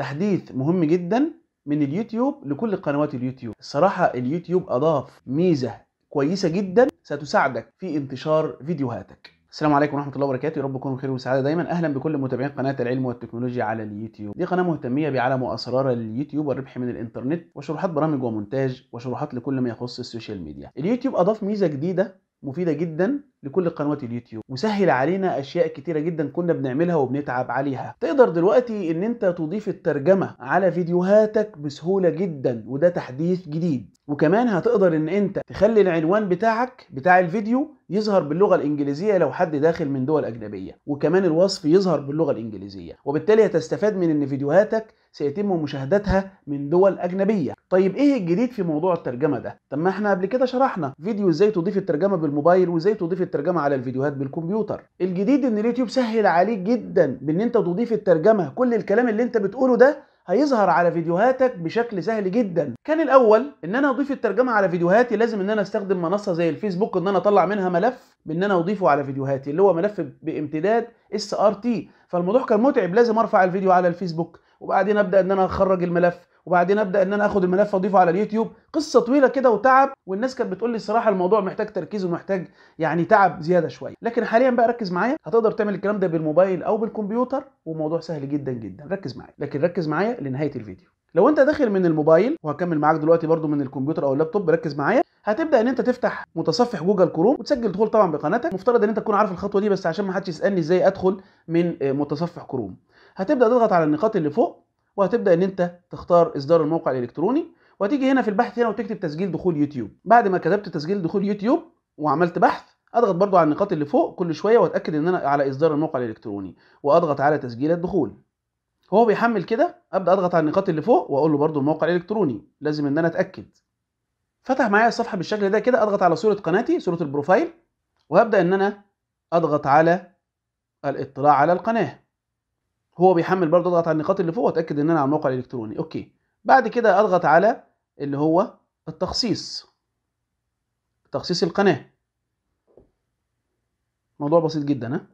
تحديث مهم جدا من اليوتيوب لكل قنوات اليوتيوب. الصراحة اليوتيوب أضاف ميزة كويسة جدا ستساعدك في انتشار فيديوهاتك. السلام عليكم ورحمة الله وبركاته. يا رب تكونوا بخير وسعادة. دايما أهلا بكل متابعين قناة العلم والتكنولوجيا على اليوتيوب. دي قناة مهتمية بعالم وأسرار اليوتيوب والربح من الإنترنت وشروحات برامج ومونتاج وشروحات لكل ما يخص السوشيال ميديا. اليوتيوب أضاف ميزة جديدة مفيدة جدا لكل قنوات اليوتيوب. وسهل علينا أشياء كتيرة جدا كنا بنعملها وبنتعب عليها. تقدر دلوقتي إن أنت تضيف الترجمة على فيديوهاتك بسهولة جدا وده تحديث جديد. وكمان هتقدر إن أنت تخلي العنوان بتاعك بتاع الفيديو يظهر باللغة الإنجليزية لو حد داخل من دول أجنبية. وكمان الوصف يظهر باللغة الإنجليزية. وبالتالي هتستفاد من إن فيديوهاتك سيتم مشاهدتها من دول أجنبية. طيب إيه الجديد في موضوع الترجمة ده؟ طب ما إحنا قبل كده شرحنا فيديو إزاي تضيف الترجمة بالموبايل وإزاي تضيف الترجمة على الفيديوهات بالكمبيوتر. الجديد إن اليوتيوب سهل عليك جدا بإن أنت تضيف الترجمة. كل الكلام اللي أنت بتقوله ده هيظهر على فيديوهاتك بشكل سهل جدا. كان الأول إن أنا أضيف الترجمة على فيديوهاتي لازم إن أنا أستخدم منصة زي الفيسبوك إن أنا أطلع منها ملف بإن أنا أضيفه على فيديوهاتي اللي هو ملف بامتداد SRT. فالموضوع كان متعب. لازم أرفع الفيديو على الفيسبوك وبعدين أبدأ إن أنا أخرج الملف وبعدين أبدأ إن أنا آخد الملف واضيفه على اليوتيوب. قصة طويلة كده وتعب والناس كانت بتقول لي الصراحة الموضوع محتاج تركيز ومحتاج يعني تعب زيادة شوية. لكن حاليا بقى ركز معايا. هتقدر تعمل الكلام ده بالموبايل أو بالكمبيوتر وموضوع سهل جدا جدا. ركز معايا. لكن ركز معايا لنهاية الفيديو. لو أنت داخل من الموبايل وهكمل معاك دلوقتي برده من الكمبيوتر أو اللابتوب ركز معايا. هتبدأ إن أنت تفتح متصفح جوجل كروم وتسجل دخول طبعا بقناتك. مفترض إن أنت تكون عارف الخطوة دي بس عشان ما حدش يسألني إزاي أدخل من متصفح كروم. هتبدأ تضغط على النقاط اللي فوق وهتبدأ إن أنت تختار إصدار الموقع الإلكتروني وهتيجي هنا في البحث هنا وتكتب تسجيل دخول يوتيوب. بعد ما كتبت تسجيل دخول يوتيوب وعملت بحث أضغط برضو على النقاط اللي فوق كل شوية وأتأكد إن أنا على إصدار الموقع الإلكتروني وأضغط على تسجيل الدخول. هو بيحمل كده أبدأ أضغط على النقاط اللي فوق وأقول له برضو الموقع الإلكتروني. لازم إن أنا أتأكد. فتح معايا الصفحة بالشكل ده كده أضغط على صورة قناتي صورة ال profile وهبدأ إن أنا أضغط على الاطلاع على القناة. هو بيحمل برضه أضغط على النقاط اللي فوق وأتأكد إن أنا على الموقع الإلكتروني. أوكي. بعد كده أضغط على اللي هو التخصيص. تخصيص القناة. موضوع بسيط جدا ها؟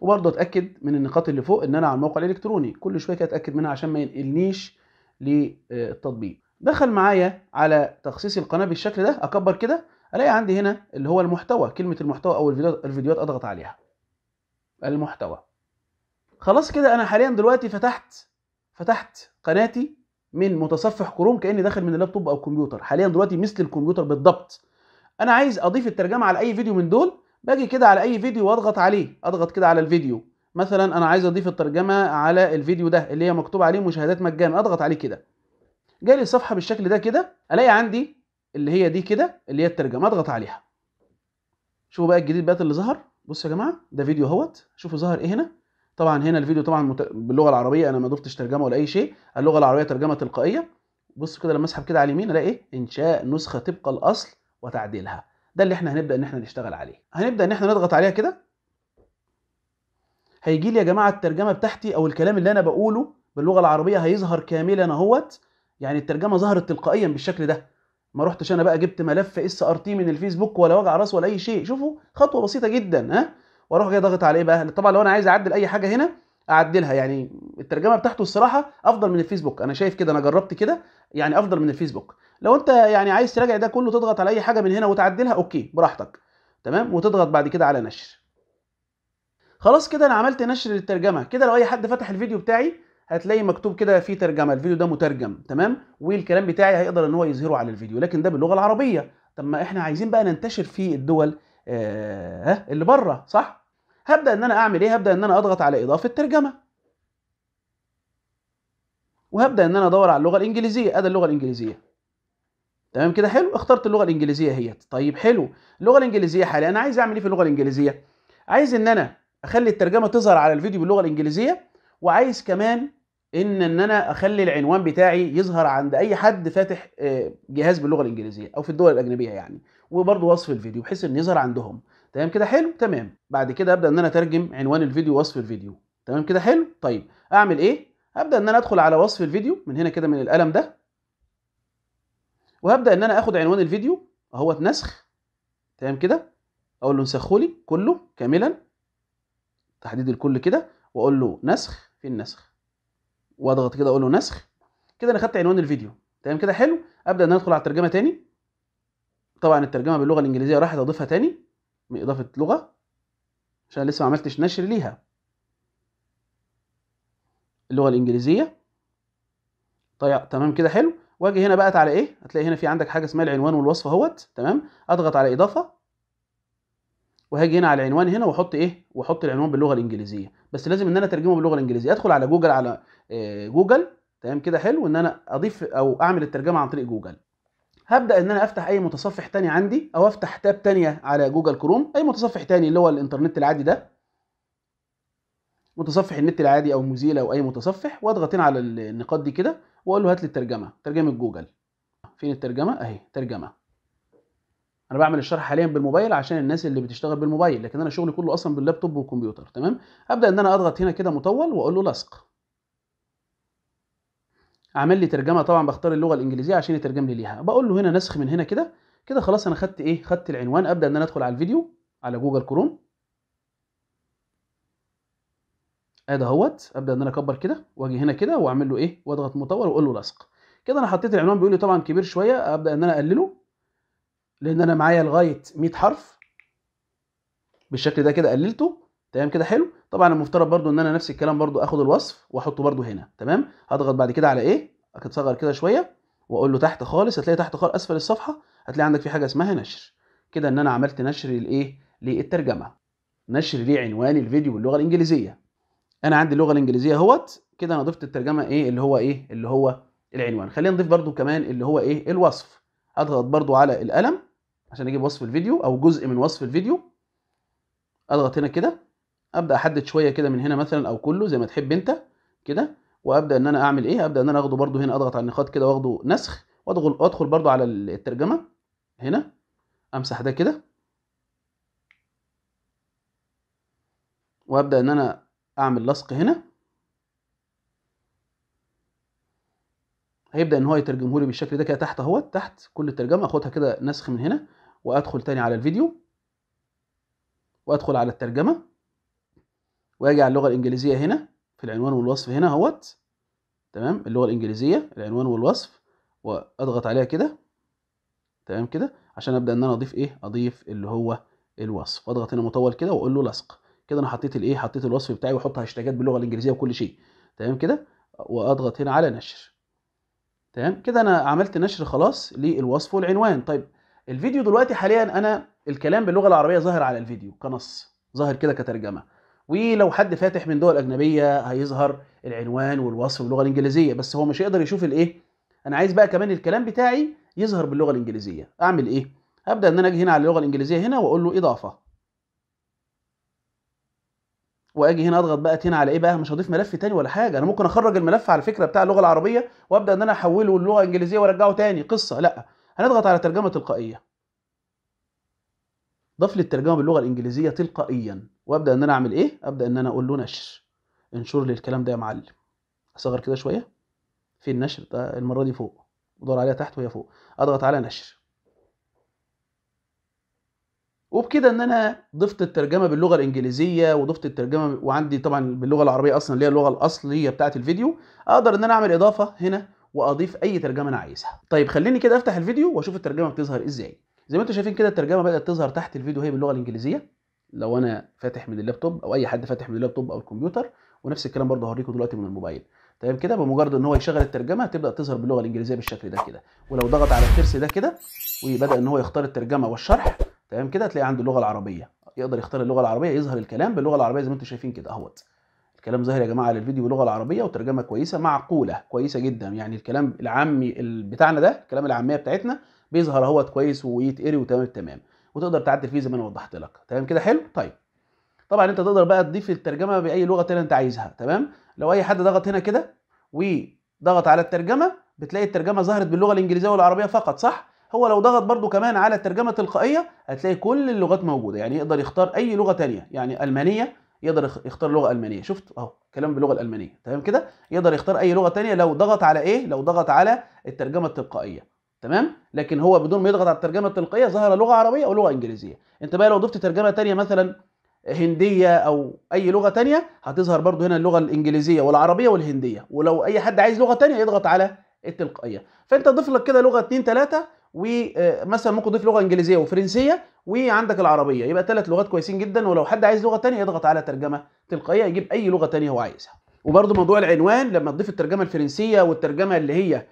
وبرضه أتأكد من النقاط اللي فوق إن أنا على الموقع الإلكتروني. كل شوية كده أتأكد منها عشان ما ينقلنيش للتطبيق. دخل معايا على تخصيص القناة بالشكل ده أكبر كده ألاقي عندي هنا اللي هو المحتوى كلمة المحتوى أو الفيديوهات أضغط عليها. المحتوى. خلاص كده أنا حاليا دلوقتي فتحت فتحت قناتي من متصفح كروم كأني داخل من اللابتوب أو الكمبيوتر حاليا دلوقتي مثل الكمبيوتر بالضبط. أنا عايز أضيف الترجمة على أي فيديو من دول باجي كده على أي فيديو وأضغط عليه أضغط كده على الفيديو. مثلا أنا عايز أضيف الترجمة على الفيديو ده اللي هي مكتوب عليه مشاهدات مجانا أضغط عليه كده. جالي الصفحه بالشكل ده كده ألاقي عندي اللي هي دي كده اللي هي الترجمة أضغط عليها. شوفوا بقى الجديد بقى اللي ظهر. بصوا يا جماعة ده فيديو أهوت. شوفوا ظهر إيه هنا. طبعا هنا الفيديو طبعا مت... باللغة العربية أنا ما ضفتش ترجمة ولا أي شيء. اللغة العربية ترجمة تلقائية. بصوا كده لما أسحب كده على اليمين ألاقي إيه إنشاء نسخة طبق الأصل وتعديلها. ده اللي إحنا هنبدأ إن إحنا نشتغل عليه. هنبدأ إن إحنا نضغط عليها كده. هيجي لي يا جماعة الترجمة بتاعتي أو الكلام اللي أنا بقوله باللغة العربية هيظهر كاملا أهوت. يعني الترجمة ظهرت تلقائيا بالشكل ده. ما رحتش أنا بقى جبت ملف SRT من الفيسبوك ولا وجع راس ولا أي شيء. شوفوا خطوة بسيطة جدا ها؟ وأروح جاي ضاغط على إيه بقى. طبعا لو أنا عايز أعدل أي حاجة هنا أعدلها. يعني الترجمة بتاعته الصراحة أفضل من الفيسبوك. أنا شايف كده أنا جربت كده يعني أفضل من الفيسبوك. لو أنت يعني عايز تراجع ده كله تضغط على أي حاجة من هنا وتعدلها okay براحتك. تمام؟ وتضغط بعد كده على نشر. خلاص كده أنا عملت نشر للترجمة. كده لو أي حد فتح الفيديو بتاعي هتلاقي مكتوب كده فيه ترجمة الفيديو ده مترجم تمام؟ والكلام بتاعي هيقدر إن هو يظهره على الفيديو لكن ده باللغة العربية. طب ما إحنا عايزين بقى ننتشر في الدول آه اللي بره صح؟ هبدأ إن أنا أعمل إيه؟ هبدأ إن أنا أضغط على إضافة ترجمة. وهبدأ إن أنا أدور على اللغة الإنجليزية. أدي اللغة الإنجليزية. تمام كده؟ حلو. اخترت اللغة الإنجليزية اهيت طيب حلو. اللغة الإنجليزية حاليا أنا عايز أعمل إيه في اللغة الإنجليزية؟ عايز إن أنا أخلي الترجمة تظهر على الفيديو باللغة الإنجليزية وعايز كمان إن إن أنا أخلي العنوان بتاعي يظهر عند أي حد فاتح جهاز باللغة الإنجليزية أو في الدول الأجنبية يعني وبرده وصف الفيديو بحيث ان يظهر عندهم. تمام كده حلو؟ تمام. بعد كده أبدأ إن أنا أترجم عنوان الفيديو ووصف الفيديو. تمام كده حلو؟ طيب. أعمل إيه؟ هبدا إن أنا أدخل على وصف الفيديو من هنا كده من القلم ده. وهبدأ إن أنا آخد عنوان الفيديو اهوت نسخ تمام كده؟ أقول له نسخه لي كله كاملا. تحديد الكل كده. وأقول له نسخ في النسخ. واضغط كده أقول له نسخ. كده أنا خدت عنوان الفيديو. تمام كده؟ حلو. ابدا ان ادخل على الترجمة تاني. طبعا الترجمة باللغة الإنجليزية راحت أضيفها تاني من إضافة لغة عشان لسه ما عملتش نشر ليها. اللغة الإنجليزية. طيب تمام كده؟ حلو. واجي هنا بقى على إيه؟ هتلاقي هنا في عندك حاجة اسمها العنوان والوصف أهوت. تمام؟ أضغط على إضافة. وهاجي هنا على العنوان هنا واحط إيه؟ واحط العنوان باللغة الإنجليزية. بس لازم إن أنا أترجمه باللغة الإنجليزية. أدخل على جوجل على آه، جوجل. تمام كده حلو. إن أنا أضيف أو أعمل الترجمة عن طريق جوجل. هبدأ إن أنا أفتح أي متصفح تاني عندي أو أفتح tab تانية على جوجل كروم. أي متصفح تاني اللي هو الإنترنت العادي ده. متصفح النت العادي أو موزيلا أو أي متصفح. واضغط هنا على النقاط دي كده وأقول له هات لي الترجمة. ترجمة جوجل. فين الترجمة؟ أهي ترجمة. أنا بعمل الشرح حاليا بالموبايل عشان الناس اللي بتشتغل بالموبايل لكن أنا شغلي كله أصلا باللابتوب والكمبيوتر تمام؟ ابدأ إن أنا أضغط هنا كده مطول وأقول له لصق. عمل لي ترجمة طبعا بختار اللغة الإنجليزية عشان يترجم لي ليها. بقول له هنا نسخ من هنا كده كده خلاص أنا خدت إيه؟ خدت العنوان. أبدأ إن أنا أدخل على الفيديو على جوجل كروم. ادي أهوت. أبدأ إن أنا أكبر كده وأجي هنا كده وأعمل له إيه؟ وأضغط مطول وأقول له لصق. كده أنا حطيت العنوان بيقول لي طبعا كبير شوية. أبدأ إن أنا أقلله. لأن أنا معايا لغاية 100 حرف. بالشكل ده كده قللته. تمام كده حلو. طبعا المفترض برضو إن أنا نفس الكلام برضو آخد الوصف وأحطه برضو هنا. تمام؟ هضغط بعد كده على إيه؟ اصغر كده شوية وأقول له تحت خالص. هتلاقي تحت خالص أسفل الصفحة. هتلاقي عندك في حاجة اسمها نشر. كده إن أنا عملت نشر للايه للترجمة. نشر لعنوان الفيديو باللغة الإنجليزية. أنا عندي اللغة الإنجليزية أهوت. كده أنا ضفت الترجمة إيه؟ اللي هو إيه؟ اللي هو العنوان. خلينا نضيف برضو كمان اللي هو إيه؟ الوصف. أضغط برضو على القلم. عشان أجيب وصف الفيديو أو جزء من وصف الفيديو. اضغط هنا كده. أبدأ أحدد شوية كده من هنا مثلا أو كله زي ما تحب أنت كده وأبدأ إن أنا أعمل إيه؟ أبدأ إن أنا أخده برضو هنا أضغط على النقاط كده وأخده نسخ وأدخل وأدخل برضو على الترجمة هنا. أمسح ده كده. وأبدأ إن أنا أعمل لصق هنا. هيبدأ إن هو يترجمه لي بالشكل ده كده تحت أهوت تحت كل الترجمة أخدها كده نسخ من هنا. وأدخل تاني على الفيديو وأدخل على الترجمة وأجي على اللغة الإنجليزية هنا في العنوان والوصف هنا أهوت. تمام؟ اللغة الإنجليزية العنوان والوصف وأضغط عليها كده. تمام كده؟ عشان أبدأ إن أنا أضيف إيه؟ أضيف اللي هو الوصف. واضغط هنا مطول كده وأقول له لصق. كده أنا حطيت الإيه؟ حطيت الوصف بتاعي واحط هاشتاجات باللغة الإنجليزية وكل شيء. تمام كده؟ وأضغط هنا على نشر. تمام؟ كده أنا عملت نشر خلاص للوصف والعنوان. طيب الفيديو دلوقتي حاليا أنا الكلام باللغة العربية ظاهر على الفيديو كنص ظاهر كده كترجمة. ولو حد فاتح من دول أجنبية هيظهر العنوان والوصف باللغة الإنجليزية بس هو مش هيقدر يشوف الإيه؟ أنا عايز بقى كمان الكلام بتاعي يظهر باللغة الإنجليزية. أعمل إيه؟ هبدأ إن أنا أجي هنا على اللغة الإنجليزية هنا وأقول له إضافة. وأجي هنا أضغط بقى هنا على إيه بقى؟ مش هضيف ملف تاني ولا حاجة. أنا ممكن أخرج الملف على فكره بتاع اللغة العربية وأبدأ إن أنا أحوله للغة الإنجليزية وأرجعه تاني. قصة. لأ. هنضغط على ترجمه تلقائية. ضاف لي الترجمة باللغة الإنجليزية تلقائيا. وأبدأ إن أنا أعمل إيه؟ أبدأ إن أنا أقول له نشر. انشر لي الكلام ده يا معلم. أصغر كده شوية. في النشر ده المرة دي فوق. ودور عليها تحت وهي فوق. أضغط على نشر. وبكده إن أنا ضفت الترجمة باللغة الإنجليزية وضفت الترجمة وعندي طبعا باللغة العربية أصلا اللي هي اللغة الأصلية بتاعه الفيديو. أقدر إن أنا أعمل إضافة هنا. وأضيف أي ترجمة أنا عايزها. طيب خليني كده أفتح الفيديو وأشوف الترجمة بتظهر إزاي. زي ما أنتم شايفين كده الترجمة بدأت تظهر تحت الفيديو هي باللغة الإنجليزية. لو أنا فاتح من اللابتوب أو أي حد فاتح من اللابتوب أو الكمبيوتر ونفس الكلام برضه هوريكم دلوقتي من الموبايل. تمام كده بمجرد إن هو يشغل الترجمة هتبدا تظهر باللغة الإنجليزية بالشكل ده كده. ولو ضغط على الترس ده كده وبدأ إن هو يختار الترجمة والشرح تمام كده هتلاقي عنده اللغة العربية. يقدر يختار اللغة العربية يظهر الكلام باللغة العربية زي ما أنتم شايفين كده أهوت. الكلام ظاهر يا جماعة على الفيديو باللغة العربية وترجمة كويسة معقولة كويسة جدا. يعني الكلام العامي بتاعنا ده الكلام العامية بتاعتنا بيظهر أهوت كويس ويتقري وتمام التمام وتقدر تعدل فيه زي ما أنا وضحت لك. تمام كده؟ حلو؟ طيب. طبعا أنت تقدر بقى تضيف الترجمة بأي لغة تانية أنت عايزها. تمام؟ لو أي حد ضغط هنا كده وضغط على الترجمة بتلاقي الترجمة ظهرت باللغة الإنجليزية والعربية فقط صح؟ هو لو ضغط برده كمان على الترجمة التلقائيه هتلاقي كل اللغات موجودة. يعني يقدر يختار أي لغة تانية يعني ألمانية يقدر يختار لغة ألمانية. شفت؟ أهو كلام باللغة الألمانية. تمام كده؟ يقدر يختار أي لغة تانية لو ضغط على إيه؟ لو ضغط على الترجمة التلقائية. تمام؟ لكن هو بدون ما يضغط على الترجمة التلقائية ظهر لغة عربية أو لغة إنجليزية. أنت بقى لو ضفت ترجمة تانية مثلا هندية أو أي لغة تانية هتظهر برضو هنا اللغة الإنجليزية والعربية والهندية. ولو أي حد عايز لغة تانية يضغط على التلقائية. فأنت تضيف لك كده لغة اتنين تلاتة ومثلا ممكن تضيف لغة إنجليزية وفرنسية وعندك العربية. يبقى ثلاث لغات كويسين جدا ولو حد عايز لغة تانية يضغط على ترجمة تلقائية يجيب أي لغة تانية هو عايزها. وبرضو موضوع العنوان لما تضيف الترجمة الفرنسية والترجمة اللي هي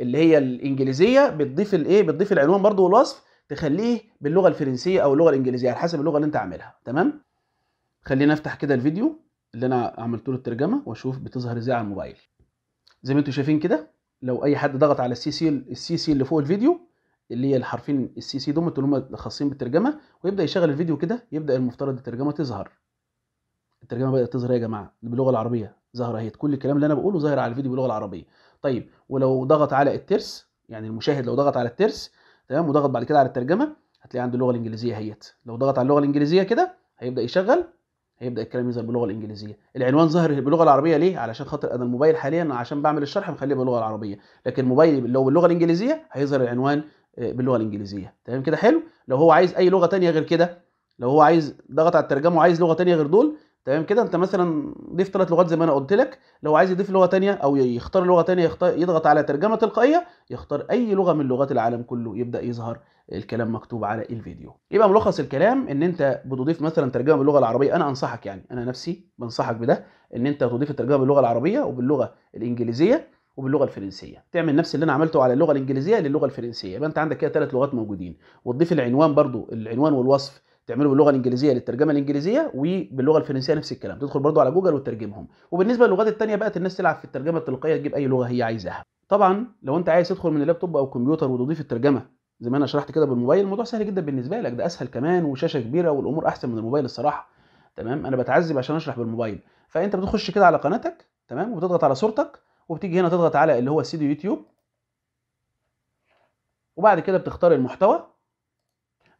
اللي هي الإنجليزية بتضيف الايه بتضيف العنوان برضو والوصف تخليه باللغة الفرنسية أو اللغة الإنجليزية على حسب اللغة اللي أنت عاملها. تمام؟ خلينا أفتح كده الفيديو اللي أنا عملت له الترجمه وأشوف بتظهر إزاي على الموبايل. زي ما أنتم شايفين كده لو أي حد ضغط على ال CC السي سي اللي فوق الفيديو اللي هي الحرفين السي سي دول اللي هم خاصين بالترجمة ويبدأ يشغل الفيديو كده يبدأ المفترض الترجمة تظهر. الترجمة بدأت تظهر يا جماعة؟ باللغة العربية. ظاهره اهي كل الكلام اللي أنا بقوله ظاهر على الفيديو باللغة العربية. طيب ولو ضغط على الترس يعني المشاهد لو ضغط على الترس تمام وضغط بعد كده على الترجمة هتلاقي عنده اللغة الإنجليزية أهيت. لو ضغط على اللغة الإنجليزية كده هيبدأ يشغل هيبدأ الكلام يظهر باللغة الإنجليزية. العنوان ظاهر باللغة العربية ليه؟ علشان خاطر أنا الموبايل حاليا عشان بعمل الشرح مخليه باللغة العربية. لكن الموبايل لو باللغة الإنجليزية هيظهر العنوان باللغة الإنجليزية. تمام كده؟ حلو. لو هو عايز أي لغة تانية غير كده لو هو عايز ضغط على الترجمة وعايز لغة تانية غير دول تمام كده؟ انت مثلا ضيف ثلاث لغات زي ما أنا قلت لك. لو عايز يضيف لغة تانية أو يختار لغة تانية يختار يضغط على ترجمة تلقائية يختار أي لغة من لغات العالم كله يبدأ يظهر الكلام مكتوب على الفيديو. يبقى ملخص الكلام إن أنت بتضيف مثلا ترجمة باللغة العربية أنا أنصحك يعني أنا نفسي بنصحك بده إن أنت تضيف الترجمة باللغة العربية وباللغة الإنجليزية وباللغة الفرنسية. تعمل نفس اللي أنا عملته على اللغة الإنجليزية للغة الفرنسية. يبقى أنت عندك كده ثلاث لغات موجودين. وتضيف العنوان برضو العنوان والوصف تعمله باللغة الإنجليزية للترجمة الإنجليزية وباللغة الفرنسية نفس الكلام. تدخل برضو على جوجل وتترجمهم وبالنسبة للغات الثانية بقت الناس تلعب في الترجمة التلقائية تجيب أي لغة هي عايزاها. طبعا لو أنت عايز تدخل من اللابتوب أو الكمبيوتر وتضيف الترجمة زي ما أنا شرحت كده بالموبايل الموضوع سهل جدا بالنسبة لك. ده أسهل كمان وشاشة كبيرة والأمور أحسن من الموبايل الصراحة. تمام؟ أنا بتعذب عشان أشرح بالموبايل. فأنت بتخش كده على قناتك تمام؟ وبتضغط على صورتك وبتيجي هنا تضغط على اللي هو استديو يوتيوب وبعد كده بتختار المحتوى.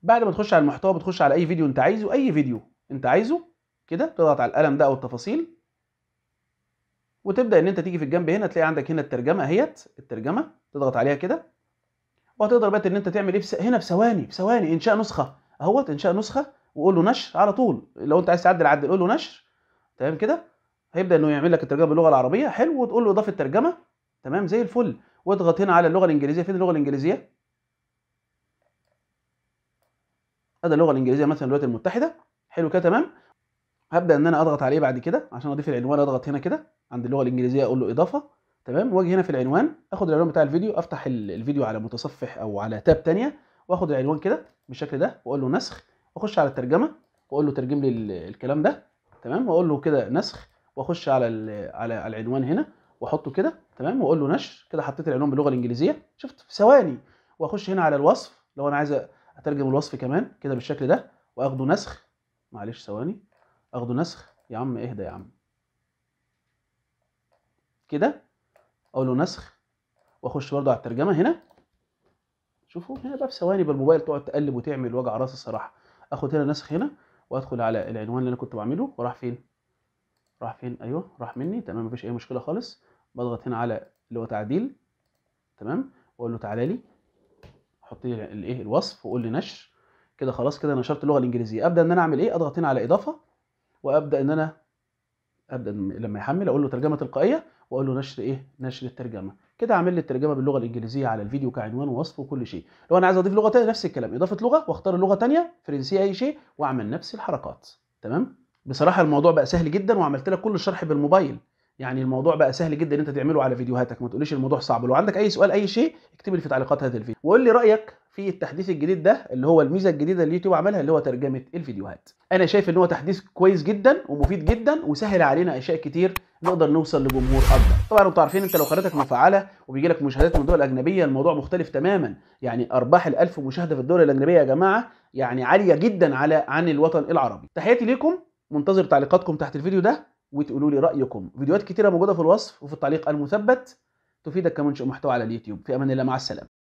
بعد ما تخش على المحتوى بتخش على أي فيديو أنت عايزه أي فيديو أنت عايزه كده تضغط على القلم ده أو التفاصيل. وتبدأ إن أنت تيجي في الجنب هنا تلاقي عندك هنا الترجمة أهيت الترجمة تضغط عليها كده. وهتقدر بقى إن أنت تعمل إيه؟ هنا في ثواني في ثواني إنشاء نسخة أهوت إنشاء نسخة وقول له نشر على طول. لو أنت عايز تعدل عدل قول له نشر. تمام كده؟ هيبدأ إنه يعمل لك الترجمة باللغة العربية. حلو وتقول له إضافة ترجمة. تمام زي الفل. واضغط هنا على اللغة الإنجليزية. فين اللغة الإنجليزية؟ ادي اللغة الإنجليزية مثلا الولايات المتحدة. حلو كده تمام. هبدأ إن أنا أضغط عليه بعد كده عشان أضيف العنوان أضغط هنا كده عند اللغة الإنجليزية أقول له إضافة. تمام وأجي هنا في العنوان أخد العنوان بتاع الفيديو أفتح الفيديو على متصفح أو على تاب تانية وأخد العنوان كده بالشكل ده وأقول له نسخ. وأخش على الترجمة وأقول له ترجم لي الكلام ده. تمام وأقول له كده نسخ. وأخش على على العنوان هنا وأحطه كده. تمام وأقول له نشر. كده حطيت العنوان باللغة الإنجليزية. شفت؟ في ثواني. وأخش هنا على الوصف. لو أنا عايز اترجم الوصف كمان كده بالشكل ده. وأخده نسخ. معلش ثواني. أخده نسخ. يا عم اهدى يا عم. كده أقول له نسخ. وأخش برضه على الترجمة هنا. شوفوا هنا بقى في ثواني بالموبايل تقعد تقلب وتعمل وجع رأس الصراحة. أخد هنا نسخ هنا وأدخل على العنوان اللي أنا كنت بعمله. وراح فين؟ راح فين؟ أيوه راح مني. تمام مفيش أي مشكلة خالص. بضغط هنا على اللي هو تعديل. تمام. وأقول له تعالى لي. حط لي الايه الوصف وقول لي نشر. كده خلاص كده نشرت اللغة الإنجليزية. أبدأ إن أنا أعمل إيه؟ أضغط هنا على إضافة وأبدأ إن أنا أبدأ لما يحمل أقول له ترجمة تلقائية وأقول له نشر إيه؟ نشر الترجمة. كده أعمل لي الترجمة باللغة الإنجليزية على الفيديو كعنوان ووصف وكل شيء. لو أنا عايز أضيف لغة ثانية نفس الكلام. إضافة لغة وأختار لغة ثانية فرنسية أي شيء وأعمل نفس الحركات. تمام؟ بصراحة الموضوع بقى سهل جدا وعملت لك كل الشرح بالموبايل. يعني الموضوع بقى سهل جدا إن أنت تعمله على فيديوهاتك. ما تقوليش الموضوع صعب. لو عندك أي سؤال أي شيء اكتب لي في تعليقات هذا الفيديو. وقول لي رأيك في التحديث الجديد ده اللي هو الميزة الجديدة اللي اليوتيوب عملها اللي هو ترجمة الفيديوهات. أنا شايف إن هو تحديث كويس جدا ومفيد جدا وسهل علينا أشياء كتير نقدر نوصل لجمهور أكبر. طبعا أنتوا عارفين أنت لو قناتك مفعلة وبيجي لك مشاهدات من الدول الأجنبية الموضوع مختلف تماما. يعني أرباح ال1000 مشاهدة في الدول الأجنبية يا جماعة يعني عالية جدا على عن الوطن العربي. تحياتي ليكم. منتظر تعليقاتكم تحت الفيديو ده. وتقولوا لي رأيكم. فيديوهات كتيرة موجودة في الوصف وفي التعليق المثبت. تفيدك كمنشئ محتوى على اليوتيوب. في أمان الله مع السلامة.